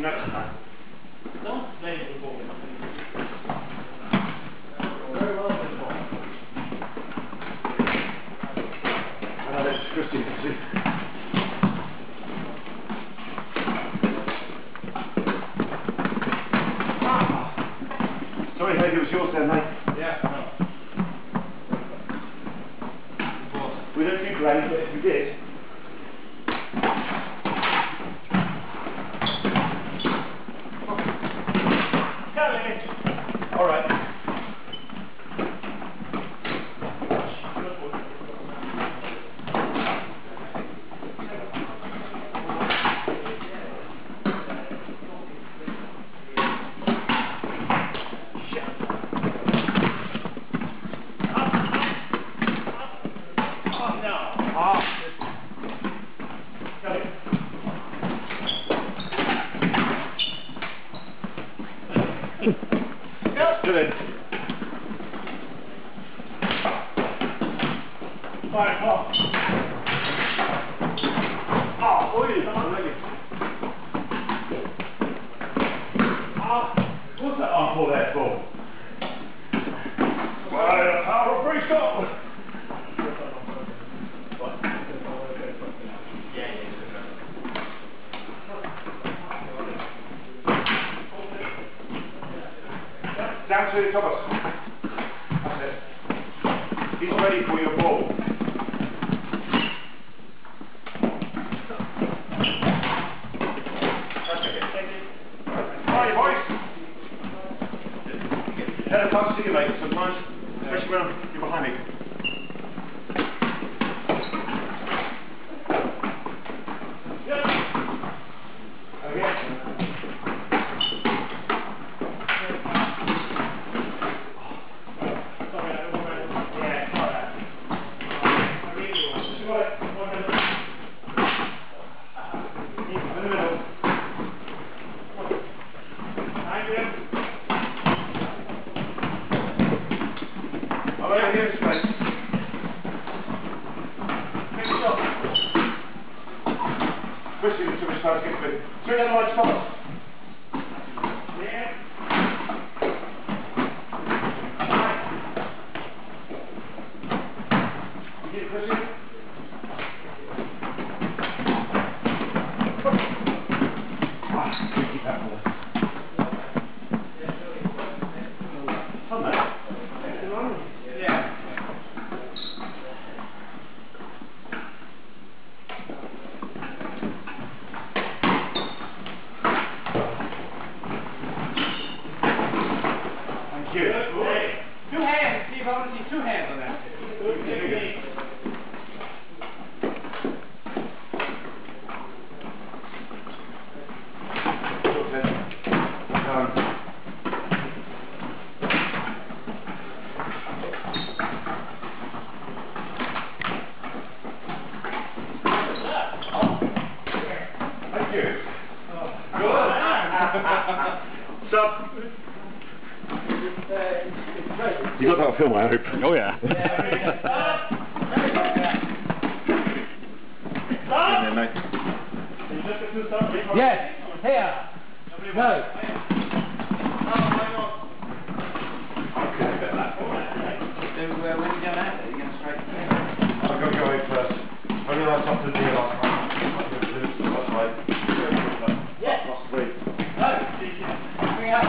notes on that. Was. Don't blame the ball. Very well that's Christine, see. Ah. Sorry, Heidi, it was yours then, mate. Yeah, no. We don't do grade, but if we did. All right. Oh, no. Ah. Got it. Good. Oh, what's that for there for? Well, the power of free Scotland. Down to Thomas. That's it. He's ready for your ball. Hi, boys. Chance to see you, mate, sometimes. Especially when you're behind me. Thomas. You. Fun, mate. Yeah. Thank you. Two hands, Steve, I want to see two hands on that. Thank you. Good. Sup? You got that on film, I hope. Oh yeah. Yes, here. No. So, uh, when you go out there, you're going straight I've got to go in first. I realised after the last time. That's right. Yeah. Last three. Oh, bring it up.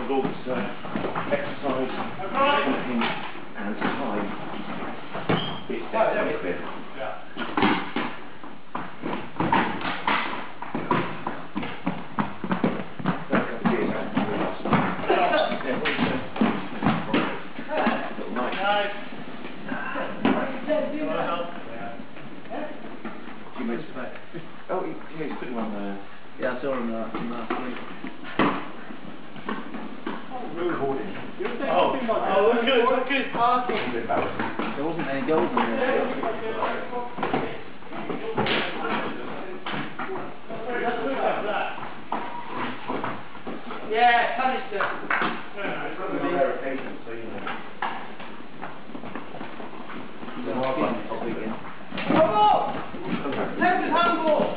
With all this exercise, thinking, and time. It's definitely. Oh, yeah, he's putting on there. Yeah, I saw him last week. Oh, look good, look good. There wasn't any gold in there. Yeah, punish them. Come on! Left with handball!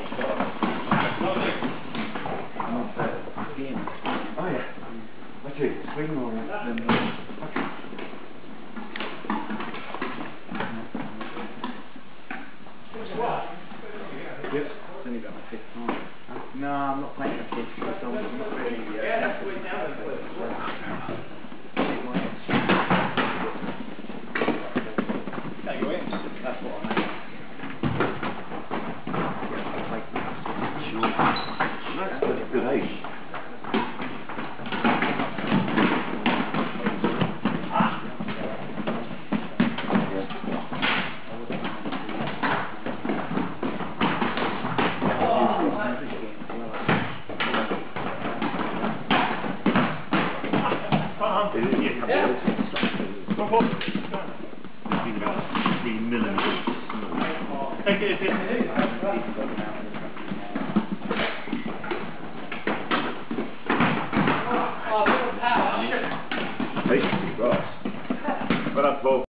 Oh yeah. Okay, swing more. Only about my fifth time. No, I'm not playing for kids. I'm not really. Uh, yeah, that's what it's down No, you're in. That's what I mean. Yeah, I play for That's good age. Three millimeters. Take it, take it. Basically, grass. But I thought.